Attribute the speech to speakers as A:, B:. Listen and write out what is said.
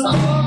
A: Oh.